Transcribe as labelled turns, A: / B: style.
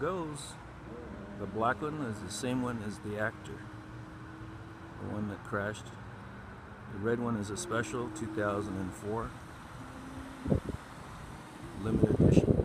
A: goes. The black one is the same one as the actor, the one that crashed. The red one is a special 2004 limited edition.